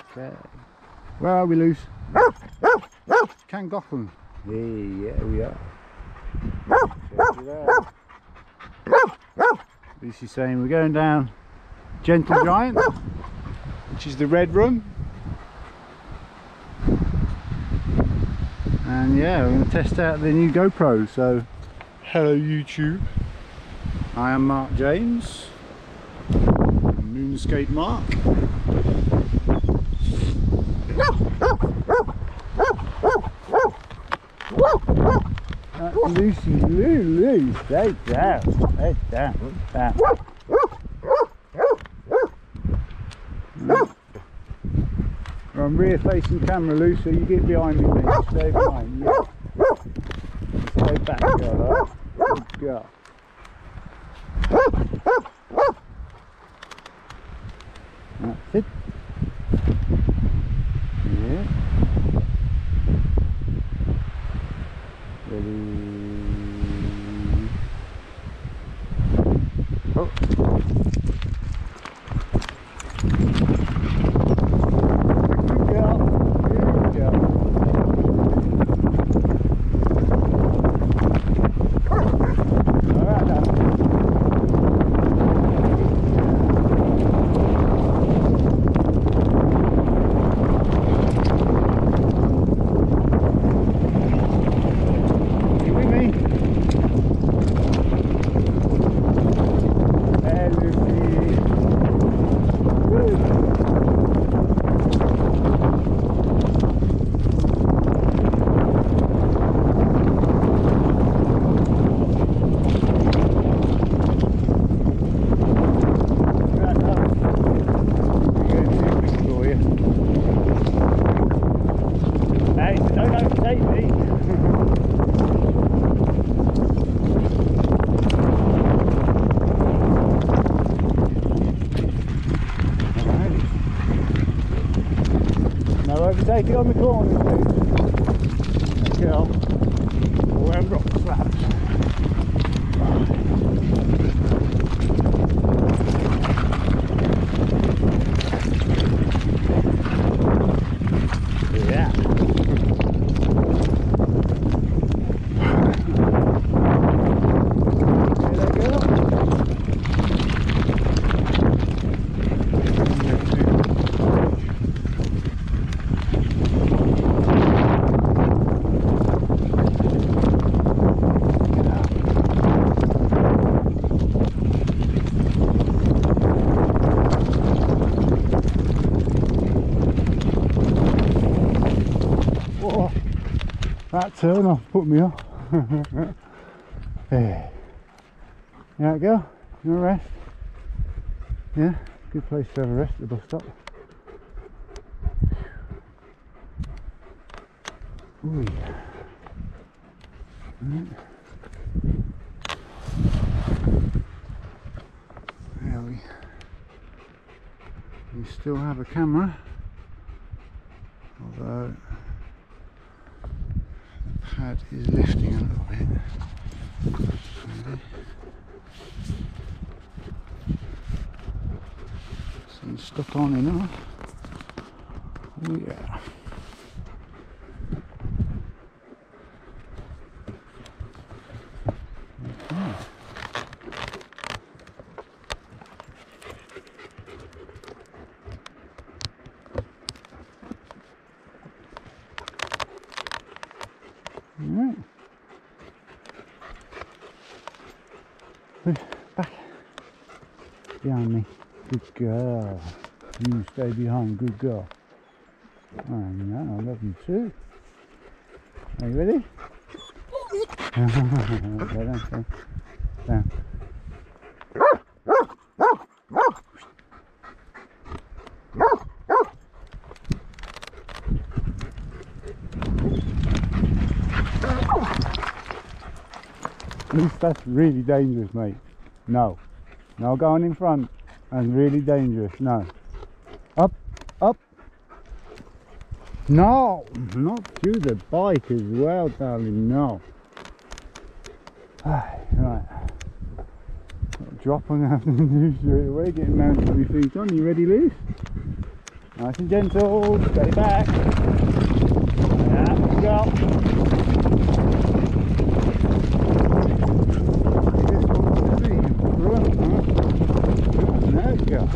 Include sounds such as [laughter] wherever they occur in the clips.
Okay. Where are we, Luce? Cairngortham. Hey, yeah, we are. Check it out. Lucy's saying we're going down Gentle Giant, which is the red run. And yeah, we're going to test out the new GoPro. So, hello YouTube. I am Mark James, Moonscape Mark. Uh, Lucy, Lou, stay down, stay down, down. I'm rear facing camera, Lou, so you get behind me. Stay behind, yeah. Stay back, girl, girl. That's it. Yeah. Ready. Oh. Good girl. Good girl. All right now. You with me? Hey, Lucy. Woo. Right now. We're going too quick for you. Hey, don't overtake me. Alright. Now overtake it on the corner, please. Girl. Wear rock flaps. Yeah. There they go. Whoa. That turn off put me off. There we go. You rest? Yeah, good place to have a rest at the bus stop. Ooh. Right. We. We still have a camera, the is lifting a little bit. Some stuck on enough. Oh yeah. Okay. Alright. Back. Behind me. Good girl. You stay behind. Good girl. I know. I love you too. Are you ready? [laughs] down, down, that's really dangerous, mate. No. No going in front. And really dangerous. No. Up, up. No, not to the bike as well, darling. No. Ah, right. Drop I'm gonna have to straight away. Getting mounted with my feet on. You ready, Liz? Nice and gentle. Stay back. Yeah, go. This one's the same. Front, huh? There you go.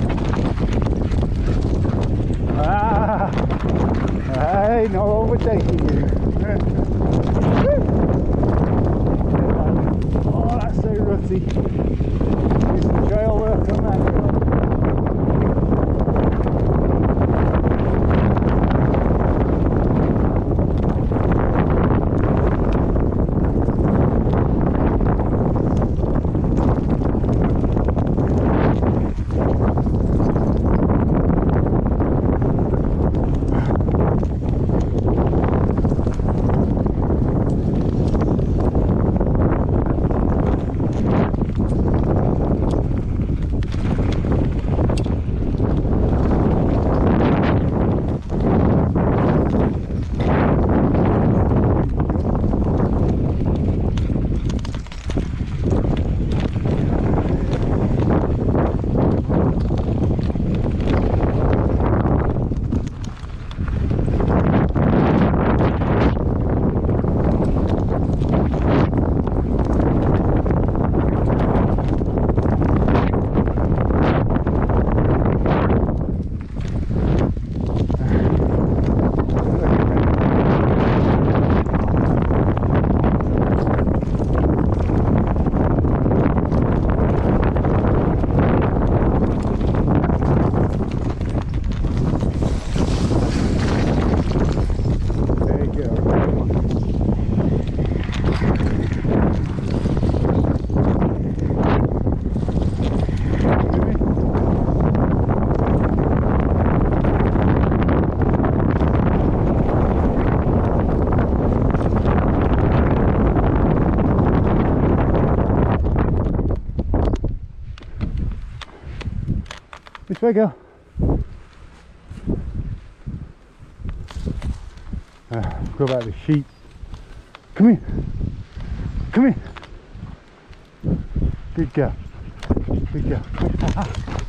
Ah! Hey, not overtaking you. oh, that's so rutty. Which way go? Uh, go back the sheep. Come here. Come here. Good girl. Good girl. [laughs]